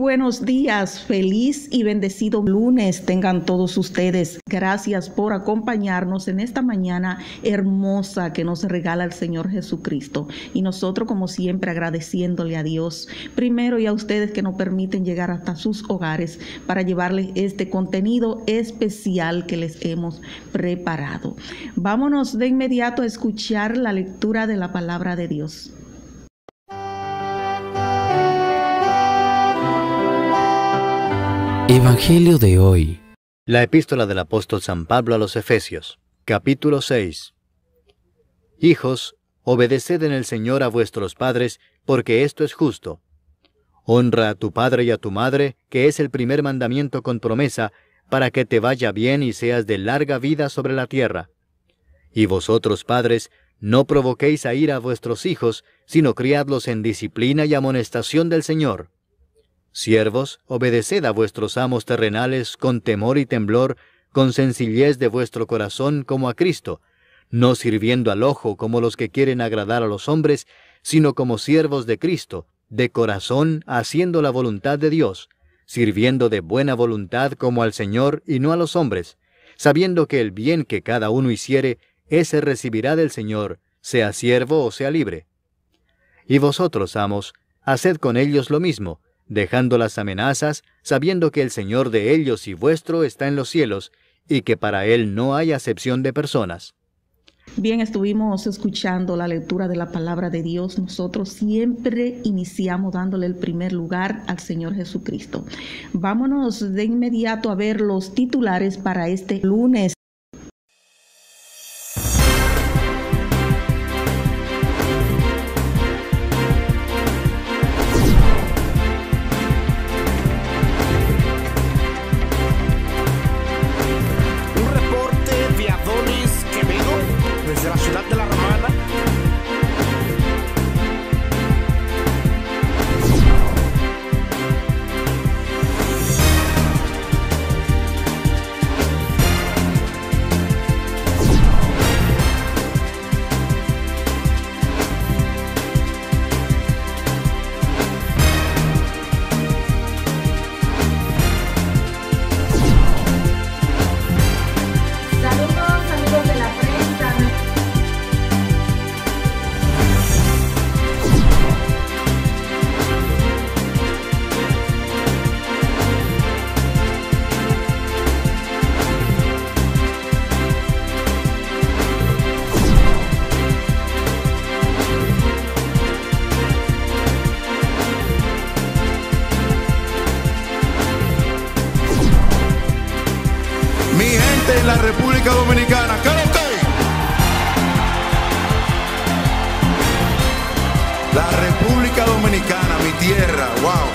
buenos días, feliz y bendecido lunes tengan todos ustedes. Gracias por acompañarnos en esta mañana hermosa que nos regala el Señor Jesucristo. Y nosotros, como siempre, agradeciéndole a Dios primero y a ustedes que nos permiten llegar hasta sus hogares para llevarles este contenido especial que les hemos preparado. Vámonos de inmediato a escuchar la lectura de la palabra de Dios. Evangelio de hoy. La epístola del apóstol San Pablo a los Efesios, capítulo 6. Hijos, obedeced en el Señor a vuestros padres, porque esto es justo. Honra a tu padre y a tu madre, que es el primer mandamiento con promesa, para que te vaya bien y seas de larga vida sobre la tierra. Y vosotros, padres, no provoquéis a ir a vuestros hijos, sino criadlos en disciplina y amonestación del Señor. Siervos, obedeced a vuestros amos terrenales con temor y temblor, con sencillez de vuestro corazón como a Cristo, no sirviendo al ojo como los que quieren agradar a los hombres, sino como siervos de Cristo, de corazón haciendo la voluntad de Dios, sirviendo de buena voluntad como al Señor y no a los hombres, sabiendo que el bien que cada uno hiciere, ese recibirá del Señor, sea siervo o sea libre. Y vosotros, amos, haced con ellos lo mismo, dejando las amenazas, sabiendo que el Señor de ellos y vuestro está en los cielos, y que para Él no hay acepción de personas. Bien, estuvimos escuchando la lectura de la palabra de Dios. Nosotros siempre iniciamos dándole el primer lugar al Señor Jesucristo. Vámonos de inmediato a ver los titulares para este lunes. República Dominicana. La República Dominicana, mi tierra, wow.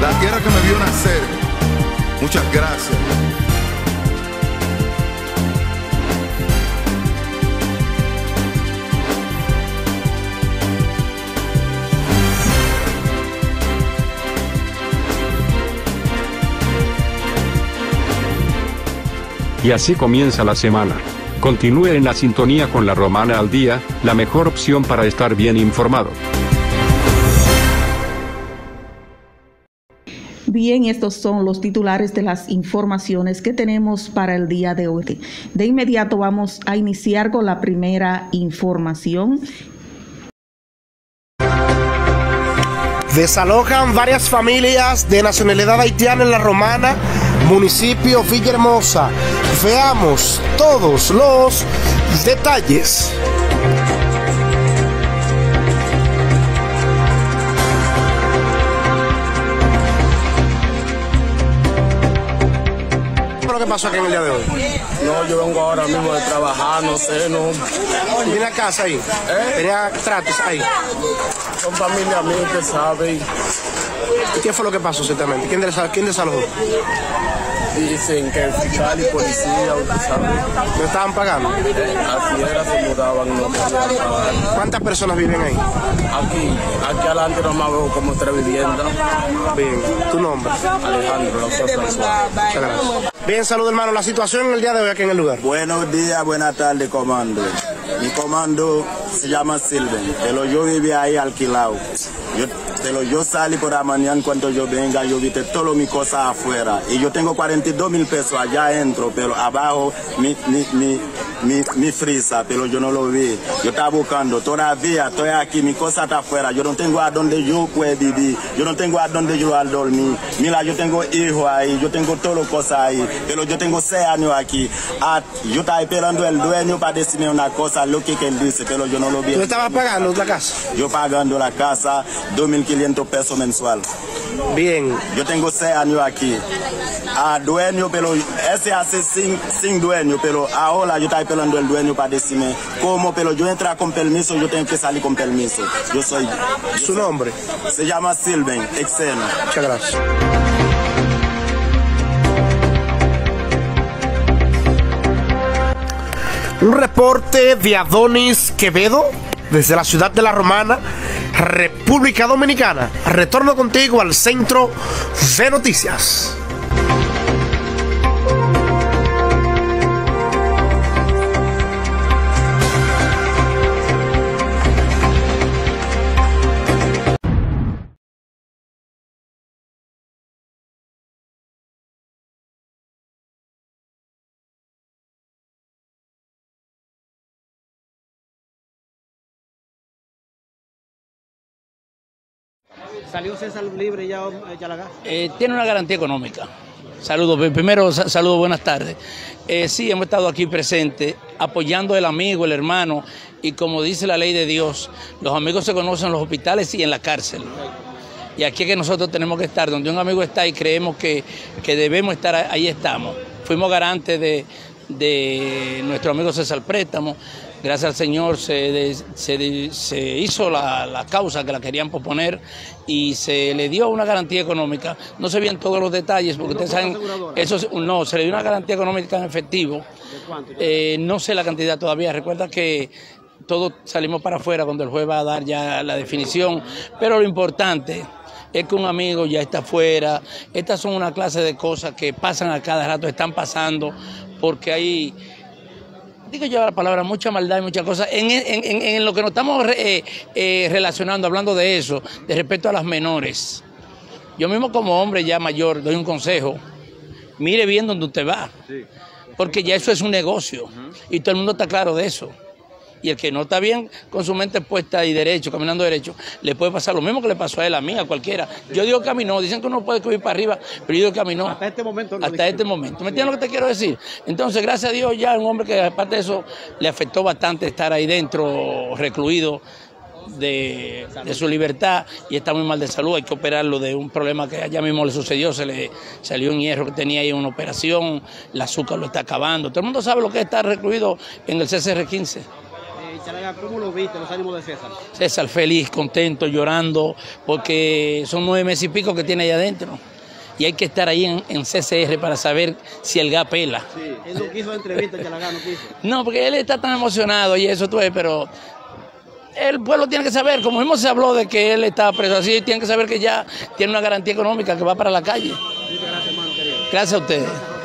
La tierra que me vio nacer. Muchas gracias. Y así comienza la semana. Continúe en la sintonía con la Romana al Día, la mejor opción para estar bien informado. Bien, estos son los titulares de las informaciones que tenemos para el día de hoy. De inmediato vamos a iniciar con la primera información. Desalojan varias familias de nacionalidad haitiana en la Romana municipio Villahermosa. Veamos todos los detalles. ¿Qué pasó aquí en el día de hoy? No, yo vengo ahora mismo de trabajar, no sé, no. ¿Tiene a casa ahí? ¿Eh? ¿Tenía tratos ahí? Son familia mía que saben. ¿Y qué fue lo que pasó exactamente? ¿Quién, desalojó? ¿Quién desalojó? Dicen que fiscal y policía, usted sabe. ¿No estaban pagando? Eh, así era, se mudaban, no podían pagar. ¿Cuántas personas viven ahí? Aquí, aquí adelante nomás veo como tres viviendas. Bien, ¿tu nombre? Alejandro, la Sosa Muchas gracias. Bien, salud hermano. La situación en el día de hoy aquí en el lugar. Buenos días, buenas tardes, comando. Mi comando se llama Silven, pero yo vivía ahí alquilado. Yo Pero yo salí por la mañana cuando yo venga, yo vi todo mi cosa afuera. Y yo tengo 42 mil pesos allá adentro, pero abajo mi, mi, mi, mi, mi frisa, pero yo no lo vi. Yo estaba buscando, todavía estoy aquí, mi cosa está afuera. Yo no tengo a dónde yo puedo vivir. Yo no tengo a dónde yo al dormir. Mira, yo tengo hijos ahí, yo tengo todas las cosas ahí, pero yo tengo seis años aquí. Ah, yo estaba esperando el dueño para decirme una cosa, lo que, que él dice, pero yo no lo vi. ¿Tú estabas pagando la casa? Yo pagando la casa 2.500 pesos mensual. Bien. Yo tengo seis años aquí. A dueño, pero ese hace sin, sin dueño, pero ahora yo estoy esperando el dueño para decirme cómo, pero yo entrar con permiso, yo tengo que salir con permiso. Yo soy. yo ¿Su soy- nombre? Se llama Silven, exeno. Muchas gracias. Un reporte de Adonis Quevedo desde la ciudad de La Romana, República Dominicana. Retorno contigo al centro de noticias. ¿Salió César libre ya, eh, Yalagá? Eh, tiene una garantía económica. Saludos, primero sa- saludos, buenas tardes. Eh, sí, hemos estado aquí presentes apoyando al amigo, el hermano, y como dice la ley de Dios, los amigos se conocen en los hospitales y en la cárcel. Y aquí es que nosotros tenemos que estar, donde un amigo está y creemos que, que debemos estar, ahí estamos. Fuimos garantes de, de nuestro amigo César Préstamo. Gracias al Señor se, se se hizo la, la causa que la querían proponer y se le dio una garantía económica. No se veían todos los detalles porque ustedes saben, eso es- no, se le dio una garantía económica en efectivo. Eh, no sé la cantidad todavía. Recuerda que todos salimos para afuera cuando el juez va a dar ya la definición. Pero lo importante es que un amigo ya está afuera. Estas son una clase de cosas que pasan a cada rato, están pasando, porque hay, digo yo la palabra, mucha maldad y muchas cosas. En, en- en- en lo que nos estamos eh, eh, relacionando, hablando de eso, de respeto a las menores. Yo mismo como hombre ya mayor doy un consejo. Mire bien donde usted va. Porque ya eso es un negocio. Y todo el mundo está claro de eso. Y el que no está bien con su mente puesta y derecho, caminando derecho, le puede pasar lo mismo que le pasó a él, a mí, a cualquiera. Yo digo caminó, dicen que uno puede subir para arriba, pero yo digo caminó. Hasta este momento. no Hasta este momento. ¿Me entiendes lo que te quiero decir? Entonces, gracias a Dios, ya un hombre que aparte de eso le afectó bastante estar ahí dentro, recluido de, de su libertad y está muy mal de salud. Hay que operarlo de un problema que allá mismo le sucedió. Se le salió un hierro que tenía ahí en una operación, el azúcar lo está acabando. Todo el mundo sabe lo que es estar recluido en el CCR15. Eh, Yalagá, ¿cómo lo viste, los ánimos de César? César feliz, contento, llorando, porque son nueve meses y pico que tiene allá adentro. Y hay que estar ahí en, en CCR para saber si el gas pela. Sí. Él no quiso entrevista, Yalagá, no quiso. No, porque él está tan emocionado y eso tú ves, pero el pueblo tiene que saber, como mismo se habló de que él estaba preso así, tiene que saber que ya tiene una garantía económica que va para la calle. Muchas gracias, hermano querido. Gracias a ustedes.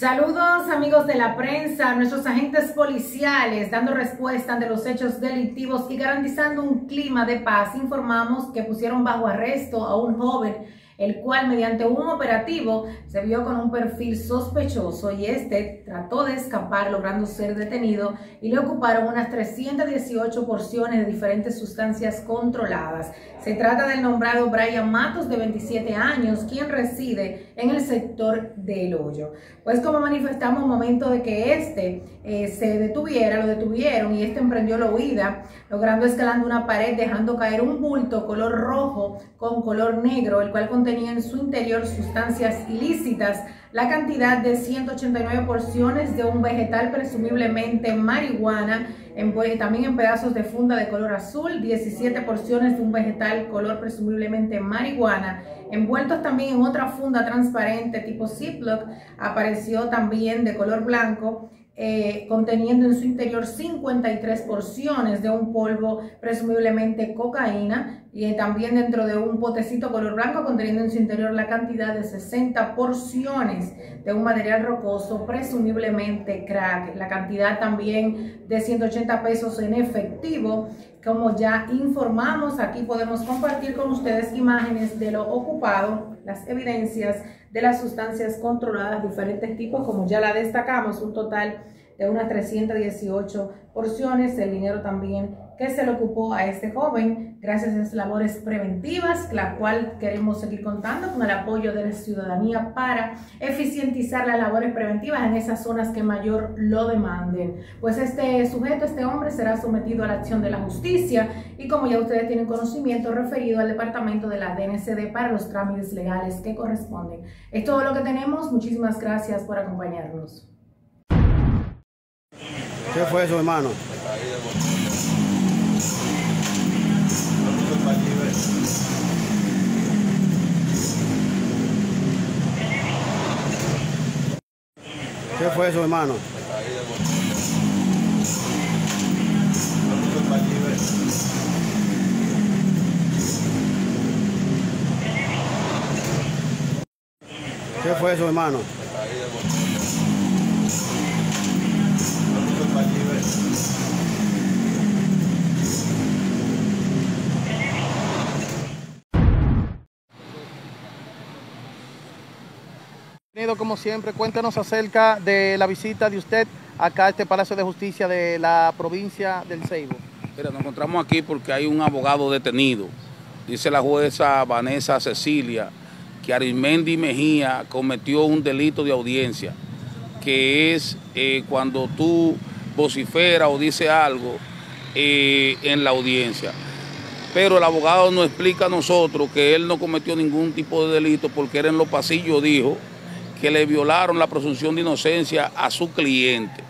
Saludos amigos de la prensa, nuestros agentes policiales dando respuesta ante los hechos delictivos y garantizando un clima de paz. Informamos que pusieron bajo arresto a un joven el cual mediante un operativo se vio con un perfil sospechoso y este trató de escapar logrando ser detenido y le ocuparon unas 318 porciones de diferentes sustancias controladas. Se trata del nombrado Brian Matos de 27 años, quien reside en el sector del hoyo. Pues como manifestamos, momento de que este eh, se detuviera, lo detuvieron y este emprendió la huida, logrando escalando una pared, dejando caer un bulto color rojo con color negro, el cual contenía en su interior sustancias ilícitas, la cantidad de 189 porciones de un vegetal presumiblemente marihuana, envuel- también en pedazos de funda de color azul, 17 porciones de un vegetal color presumiblemente marihuana, envueltos también en otra funda transparente tipo Ziploc, apareció también de color blanco, eh, conteniendo en su interior 53 porciones de un polvo presumiblemente cocaína, y también dentro de un potecito color blanco conteniendo en su interior la cantidad de 60 porciones de un material rocoso, presumiblemente crack. La cantidad también de 180 pesos en efectivo. Como ya informamos, aquí podemos compartir con ustedes imágenes de lo ocupado, las evidencias de las sustancias controladas, diferentes tipos, como ya la destacamos, un total de unas 318 porciones, el dinero también que se le ocupó a este joven gracias a esas labores preventivas, la cual queremos seguir contando con el apoyo de la ciudadanía para eficientizar las labores preventivas en esas zonas que mayor lo demanden. Pues este sujeto, este hombre, será sometido a la acción de la justicia y como ya ustedes tienen conocimiento, referido al departamento de la DNCD para los trámites legales que corresponden. Es todo lo que tenemos. Muchísimas gracias por acompañarnos. ¿Qué fue eso, hermano? ¿Qué fue eso, hermano? ¿Qué fue eso, hermano? Como siempre, cuéntenos acerca de la visita de usted acá a este Palacio de Justicia de la provincia del Ceibo. Mira, nos encontramos aquí porque hay un abogado detenido. Dice la jueza Vanessa Cecilia que Arismendi Mejía cometió un delito de audiencia, que es eh, cuando tú vociferas o dices algo eh, en la audiencia. Pero el abogado nos explica a nosotros que él no cometió ningún tipo de delito porque él en los pasillos dijo que le violaron la presunción de inocencia a su cliente.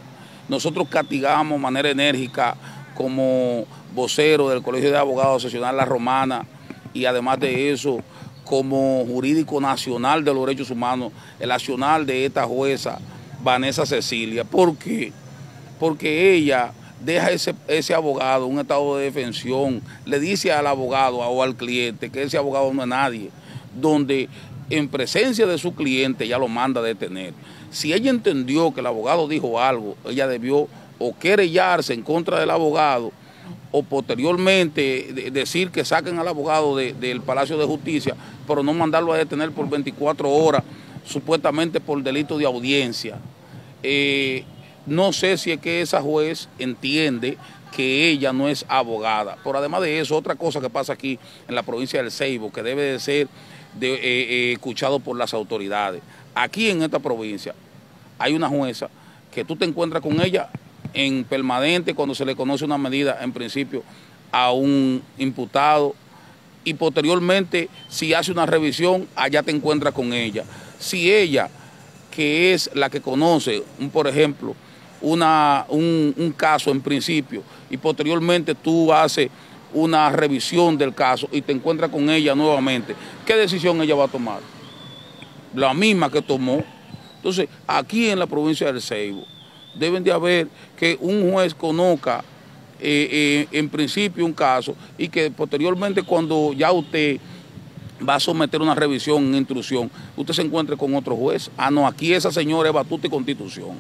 Nosotros castigamos de manera enérgica como vocero del Colegio de Abogados Seccional La Romana y además de eso como jurídico nacional de los derechos humanos, el accional de esta jueza Vanessa Cecilia. ¿Por qué? Porque ella deja ese, ese abogado un estado de defensión, le dice al abogado o al cliente que ese abogado no es nadie, donde en presencia de su cliente ya lo manda a detener. Si ella entendió que el abogado dijo algo, ella debió o querellarse en contra del abogado o posteriormente decir que saquen al abogado del Palacio de Justicia, pero no mandarlo a detener por 24 horas, supuestamente por delito de audiencia. Eh, no sé si es que esa juez entiende que ella no es abogada. Pero además de eso, otra cosa que pasa aquí en la provincia del Ceibo, que debe de ser de, eh, eh, escuchado por las autoridades. Aquí en esta provincia hay una jueza que tú te encuentras con ella en permanente cuando se le conoce una medida en principio a un imputado y posteriormente si hace una revisión allá te encuentras con ella. Si ella, que es la que conoce, un, por ejemplo, una, un, un caso en principio y posteriormente tú haces una revisión del caso y te encuentras con ella nuevamente, ¿qué decisión ella va a tomar? La misma que tomó. Entonces, aquí en la provincia del Ceibo, deben de haber que un juez conozca eh, eh, en principio un caso y que posteriormente cuando ya usted va a someter una revisión, una instrucción, usted se encuentre con otro juez. Ah, no, aquí esa señora es batuta y constitución.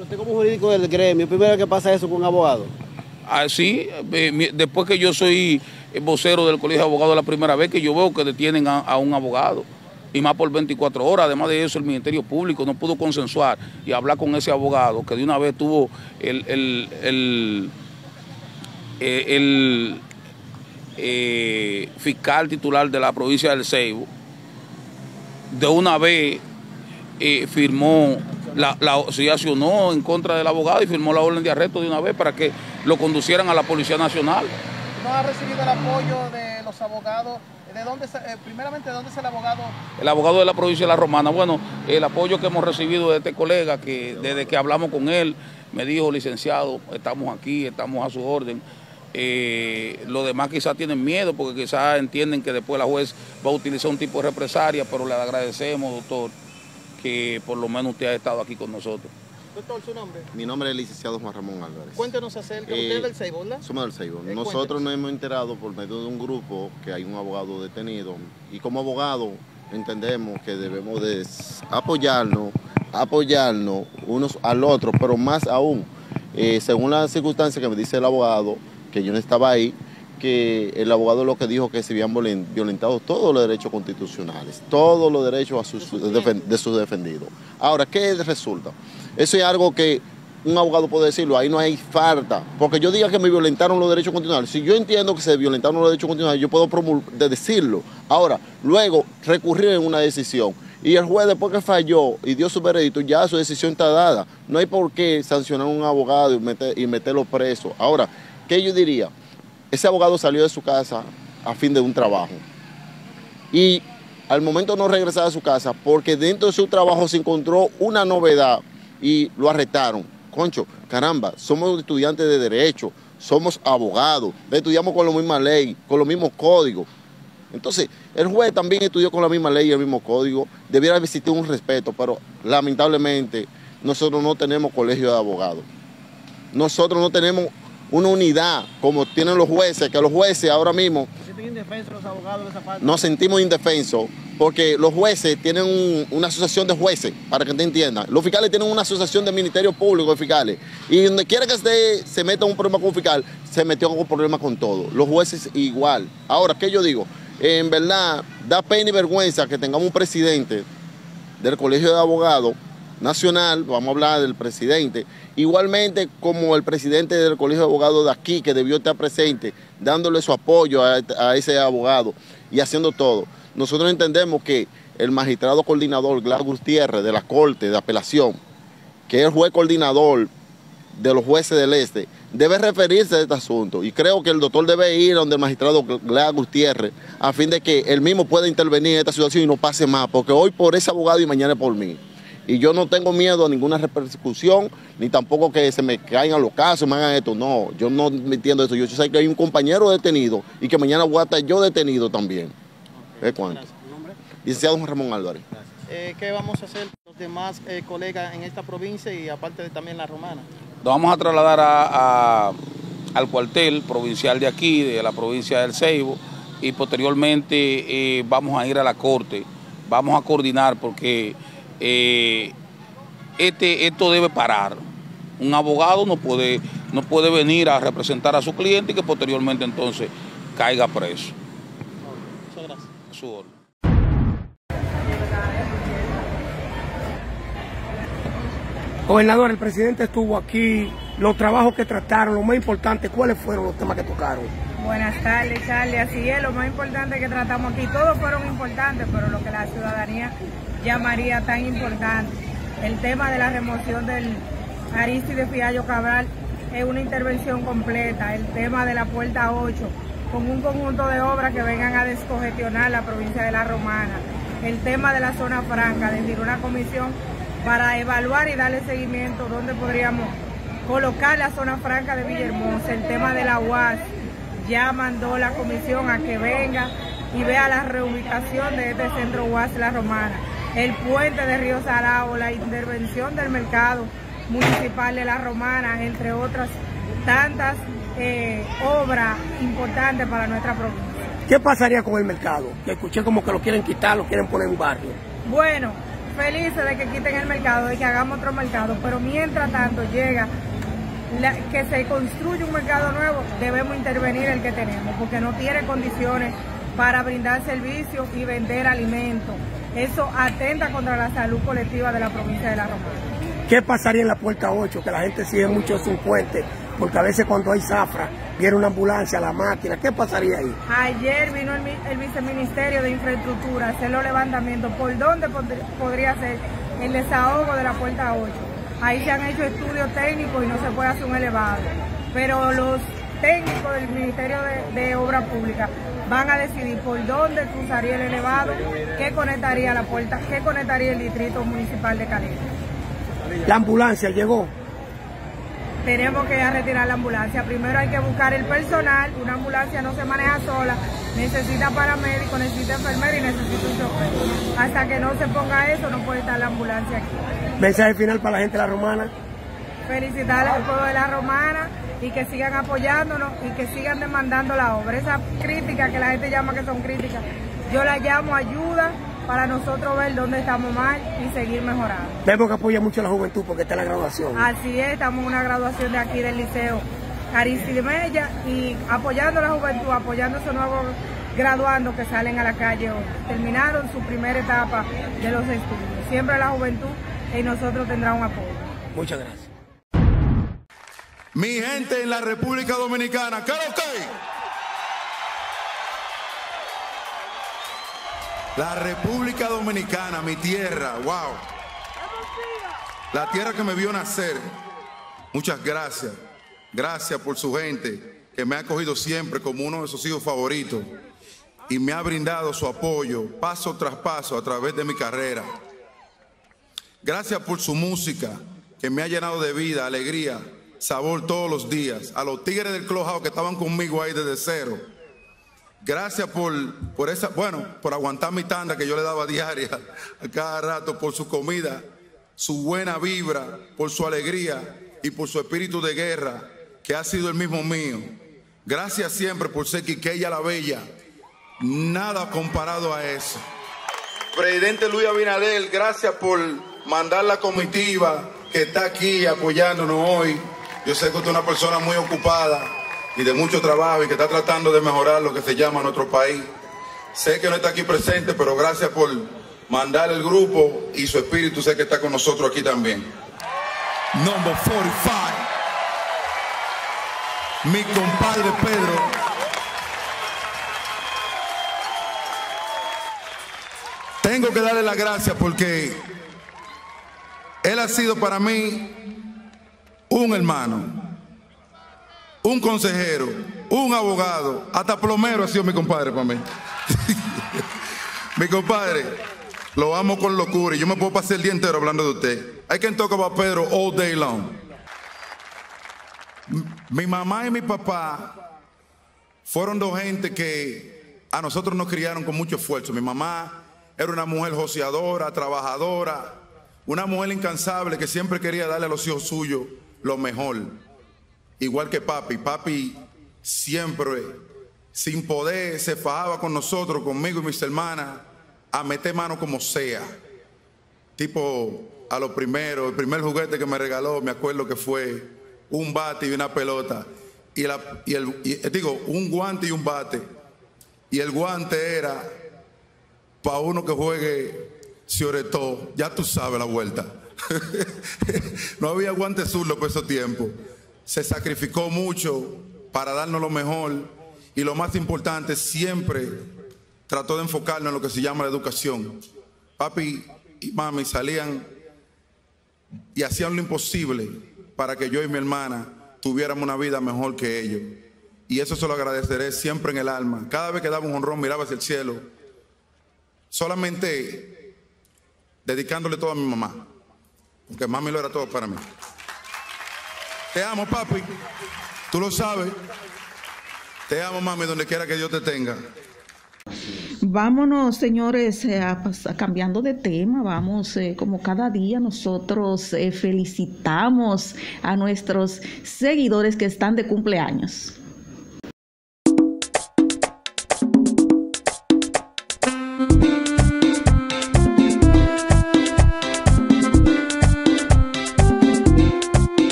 Usted como jurídico del gremio, ¿primero que pasa eso con un abogado? Así, eh, después que yo soy vocero del Colegio de Abogados la primera vez que yo veo que detienen a, un abogado, y más por 24 horas, además de eso el Ministerio Público no pudo consensuar y hablar con ese abogado que de una vez tuvo el, el, eh, eh, fiscal titular de la provincia del Ceibo, de una vez firmó la, la, se accionó en contra del abogado y firmó la orden de arresto de una vez para que lo conducieran a la Policía Nacional. ¿No ha recibido el apoyo de los abogados? ¿De dónde, eh, primeramente, ¿de dónde es el abogado? El abogado de la provincia de La Romana. Bueno, el apoyo que hemos recibido de este colega, que desde que hablamos con él, me dijo, licenciado, estamos aquí, estamos a su orden. Eh, los demás quizás tienen miedo porque quizás entienden que después la juez va a utilizar un tipo de represalia, pero le agradecemos, doctor, que por lo menos usted ha estado aquí con nosotros. Doctor, ¿su nombre? Mi nombre es el licenciado Juan Ramón Álvarez. Cuéntenos acerca, Eh, usted es del Seibo, ¿verdad? Somos del Seibo. Eh, Nosotros nos hemos enterado por medio de un grupo que hay un abogado detenido y como abogado entendemos que debemos de apoyarnos, apoyarnos unos al otro, pero más aún, eh, según las circunstancias que me dice el abogado, que yo no estaba ahí, que el abogado lo que dijo que se habían violen- violentado todos los derechos constitucionales, todos los derechos a sus- defen- de sus defendidos. Ahora, ¿qué resulta? Eso es algo que un abogado puede decirlo, ahí no hay falta, porque yo diga que me violentaron los derechos constitucionales, si yo entiendo que se violentaron los derechos constitucionales, yo puedo decirlo. Ahora, luego recurrir en una decisión. Y el juez después que falló y dio su veredicto, ya su decisión está dada. No hay por qué sancionar a un abogado y, meter- y meterlo preso. Ahora, ¿qué yo diría? Ese abogado salió de su casa a fin de un trabajo. Y al momento no regresaba a su casa porque dentro de su trabajo se encontró una novedad y lo arrestaron. Concho, caramba, somos estudiantes de derecho, somos abogados, estudiamos con la misma ley, con los mismos códigos. Entonces, el juez también estudió con la misma ley y el mismo código, debiera existir un respeto, pero lamentablemente nosotros no tenemos colegio de abogados. Nosotros no tenemos una unidad como tienen los jueces, que los jueces ahora mismo ¿Se los abogados de esa parte? nos sentimos indefensos porque los jueces tienen un- una asociación de jueces, para que te entiendan. Los fiscales tienen una asociación de ministerios públicos de fiscales. Y donde quiera que usted se meta un problema con un fiscal, se metió un problema con todo. Los jueces igual. Ahora, ¿qué yo digo? En verdad, da pena y vergüenza que tengamos un presidente del Colegio de Abogados Nacional, vamos a hablar del presidente, igualmente como el presidente del Colegio de Abogados de aquí, que debió estar presente, dándole su apoyo a, ese abogado y haciendo todo. Nosotros entendemos que el magistrado coordinador Gladys Gutiérrez de la Corte de Apelación, que es el juez coordinador de los jueces del Este, debe referirse a este asunto. Y creo que el doctor debe ir donde el magistrado Gladys Gutiérrez, a fin de que él mismo pueda intervenir en esta situación y no pase más, porque hoy por ese abogado y mañana por mí. Y yo no tengo miedo a ninguna repercusión, ni tampoco que se me caigan los casos, me hagan esto. No, yo no me entiendo esto. Yo sé que hay un compañero detenido y que mañana voy a estar yo detenido también. ¿Es cuánto? Licenciado Juan Ramón Álvarez. Eh, ¿Qué vamos a hacer los demás eh, colegas en esta provincia y aparte de también la romana? Nos vamos a trasladar a- a- al cuartel provincial de aquí, de la provincia del Ceibo, y posteriormente eh, vamos a ir a la corte. Vamos a coordinar porque eh, este, esto debe parar. Un abogado no puede, no puede venir a representar a su cliente y que posteriormente entonces caiga preso. Muchas gracias. A su orden. Gobernador, el presidente estuvo aquí, los trabajos que trataron, lo más importante, ¿cuáles fueron los temas que tocaron? Buenas tardes, Charlie. Así es, lo más importante que tratamos aquí, todos fueron importantes, pero lo que la ciudadanía llamaría tan importante, el tema de la remoción del Aristide Fiallo Cabral es una intervención completa, el tema de la puerta 8, con un conjunto de obras que vengan a descongestionar la provincia de La Romana, el tema de la zona franca, decir, una comisión para evaluar y darle seguimiento donde podríamos colocar la zona franca de Villahermosa, el tema de la UAS, ya mandó la comisión a que venga y vea la reubicación de este centro UAS La Romana, el puente de Río Salao, la intervención del mercado municipal de La Romana, entre otras tantas eh, obras importantes para nuestra provincia. ¿Qué pasaría con el mercado? Que escuché como que lo quieren quitar, lo quieren poner en un barrio. Bueno, felices de que quiten el mercado, de que hagamos otro mercado, pero mientras tanto llega la- que se construye un mercado nuevo, debemos intervenir el que tenemos, porque no tiene condiciones para brindar servicios y vender alimentos. Eso atenta contra la salud colectiva de la provincia de La Romana. ¿Qué pasaría en la puerta 8? Que la gente sigue mucho sin puente, porque a veces cuando hay zafra, viene una ambulancia, la máquina, ¿qué pasaría ahí? Ayer vino el, mi- el viceministerio de Infraestructura a hacer los levantamientos por dónde pod- podría ser el desahogo de la puerta 8. Ahí se han hecho estudios técnicos y no se puede hacer un elevado. Pero los técnicos del Ministerio de, de Obras Públicas van a decidir por dónde cruzaría el elevado, qué conectaría la puerta, qué conectaría el distrito municipal de Calera. La ambulancia llegó. tenemos que ir a retirar la ambulancia. Primero hay que buscar el personal, una ambulancia no se maneja sola, necesita paramédico, necesita enfermero y necesita un chofer. Hasta que no se ponga eso, no puede estar la ambulancia aquí. Mensaje final para la gente de la romana. Felicitar al pueblo de la romana y que sigan apoyándonos y que sigan demandando la obra. Esa crítica que la gente llama que son críticas, yo la llamo ayuda para nosotros ver dónde estamos mal y seguir mejorando. Vemos que apoya mucho a la juventud porque está la graduación. Así es, estamos en una graduación de aquí del Liceo Mella y apoyando a la juventud, apoyando a esos nuevos graduandos que salen a la calle hoy. Terminaron su primera etapa de los estudios. Siempre la juventud y nosotros tendrá un apoyo. Muchas gracias. Mi gente en la República Dominicana, ¿qué lo que? La República Dominicana, mi tierra, wow. La tierra que me vio nacer. Muchas gracias. Gracias por su gente que me ha acogido siempre como uno de sus hijos favoritos y me ha brindado su apoyo paso tras paso a través de mi carrera. Gracias por su música que me ha llenado de vida, alegría, sabor todos los días. A los tigres del Clojao que estaban conmigo ahí desde cero. Gracias por, por esa, bueno, por aguantar mi tanda que yo le daba diaria a cada rato, por su comida, su buena vibra, por su alegría y por su espíritu de guerra, que ha sido el mismo mío. Gracias siempre por ser Quiqueya la Bella. Nada comparado a eso. Presidente Luis Abinadel, gracias por mandar la comitiva que está aquí apoyándonos hoy. Yo sé que usted es una persona muy ocupada y de mucho trabajo y que está tratando de mejorar lo que se llama nuestro país. Sé que no está aquí presente, pero gracias por mandar el grupo y su espíritu sé que está con nosotros aquí también. Number 45. Mi compadre Pedro. Tengo que darle las gracias porque él ha sido para mí un hermano, un consejero, un abogado, hasta plomero ha sido mi compadre para mí. mi compadre, lo amo con locura y yo me puedo pasar el día entero hablando de usted. I can talk about Pedro all day long. Mi mamá y mi papá fueron dos gente que a nosotros nos criaron con mucho esfuerzo. Mi mamá era una mujer joseadora, trabajadora, una mujer incansable que siempre quería darle a los hijos suyos lo mejor. Igual que papi. Papi siempre, sin poder, se fajaba con nosotros, conmigo y mis hermanas, a meter mano como sea. Tipo, a lo primero, el primer juguete que me regaló, me acuerdo que fue un bate y una pelota. Y, la, y el, y, digo, un guante y un bate. Y el guante era para uno que juegue Cioretó, ya tú sabes la vuelta. no había guante zurdo por ese tiempo. Se sacrificó mucho para darnos lo mejor y lo más importante, siempre trató de enfocarnos en lo que se llama la educación. Papi y mami salían y hacían lo imposible para que yo y mi hermana tuviéramos una vida mejor que ellos. Y eso se lo agradeceré siempre en el alma. Cada vez que daba un honrón miraba hacia el cielo. Solamente dedicándole todo a mi mamá. Porque mami lo era todo para mí. Te amo, papi. Tú lo sabes. Te amo, mami, donde quiera que Dios te tenga. Vámonos, señores, eh, a, cambiando de tema, vamos, eh, como cada día nosotros eh, felicitamos a nuestros seguidores que están de cumpleaños.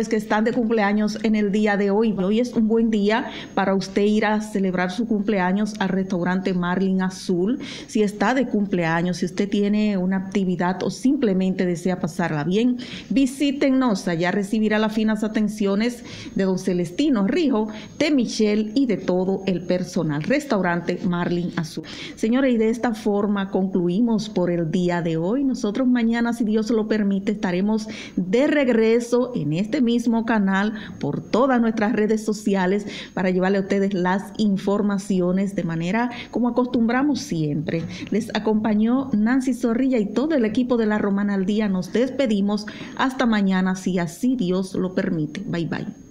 Seguidores que están de cumpleaños en el día de hoy. Hoy es un buen día para usted ir a celebrar su cumpleaños al restaurante Marlin Azul. Si está de cumpleaños, si usted tiene una actividad o simplemente desea pasarla bien, visítenos. Allá recibirá las finas atenciones de don Celestino Rijo, de Michelle y de todo el personal. Restaurante Marlin Azul. Señores, de esta forma concluimos por el día de hoy. Nosotros mañana, si Dios lo permite, estaremos de regreso en este mismo canal por todas nuestras redes sociales para llevarle a ustedes las informaciones de manera como acostumbramos siempre. Les acompañó Nancy Zorrilla y todo el equipo de la Romana al Día. Nos despedimos hasta mañana si así Dios lo permite. Bye bye.